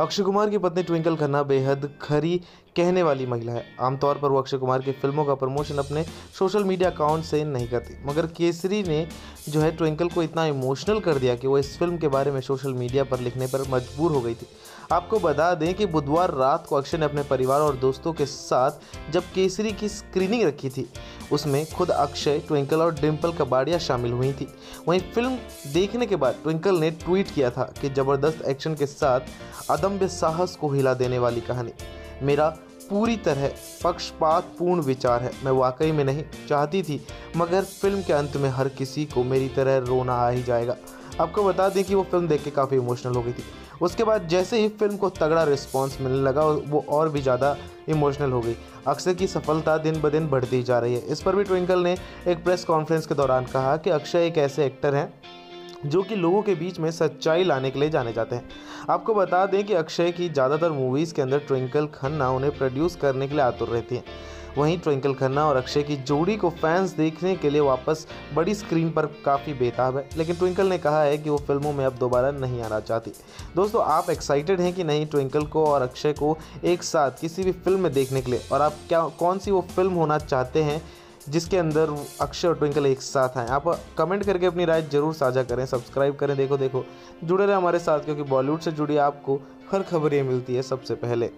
अक्षय कुमार की पत्नी ट्विंकल खन्ना बेहद खरी कहने वाली महिला है। आमतौर पर वो अक्षय कुमार की फ़िल्मों का प्रमोशन अपने सोशल मीडिया अकाउंट से नहीं करती। मगर केसरी ने जो है ट्विंकल को इतना इमोशनल कर दिया कि वो इस फ़िल्म के बारे में सोशल मीडिया पर लिखने पर मजबूर हो गई थी। आपको बता दें कि बुधवार रात को अक्षय ने अपने परिवार और दोस्तों के साथ जब केसरी की स्क्रीनिंग रखी थी, उसमें खुद अक्षय, ट्विंकल और डिम्पल कबाड़िया शामिल हुई थी। वहीं फ़िल्म देखने के बाद ट्विंकल ने ट्वीट किया था कि ज़बरदस्त एक्शन के साथ अदम्य साहस को हिला देने वाली कहानी। मेरा पूरी तरह पक्षपात पूर्ण विचार है। मैं वाकई में नहीं चाहती थी, मगर फ़िल्म के अंत में हर किसी को मेरी तरह रोना आ ही जाएगा। आपको बता दें कि वो फ़िल्म देख के काफ़ी इमोशनल हो गई थी। उसके बाद जैसे ही फ़िल्म को तगड़ा रिस्पांस मिलने लगा, वो और भी ज़्यादा इमोशनल हो गई। अक्षय की सफलता दिन ब दिन बढ़ती जा रही है। इस पर भी ट्विंकल ने एक प्रेस कॉन्फ्रेंस के दौरान कहा कि अक्षय एक ऐसे एक्टर हैं जो कि लोगों के बीच में सच्चाई लाने के लिए जाने जाते हैं। आपको बता दें कि अक्षय की ज़्यादातर मूवीज़ के अंदर ट्विंकल खन्ना उन्हें प्रोड्यूस करने के लिए आतुर रहती हैं। वहीं ट्विंकल खन्ना और अक्षय की जोड़ी को फैंस देखने के लिए वापस बड़ी स्क्रीन पर काफ़ी बेताब है। लेकिन ट्विंकल ने कहा है कि वो फ़िल्मों में अब दोबारा नहीं आना चाहती। दोस्तों, आप एक्साइटेड हैं कि नहीं ट्विंकल को और अक्षय को एक साथ किसी भी फ़िल्म में देखने के लिए? और आप क्या, कौन सी वो फ़िल्म होना चाहते हैं जिसके अंदर अक्षय और ट्विंकल एक साथ आए आप कमेंट करके अपनी राय ज़रूर साझा करें, सब्सक्राइब करें। देखो देखो, जुड़े रहे हमारे साथ, क्योंकि बॉलीवुड से जुड़ी आपको हर खबर ये मिलती है सबसे पहले।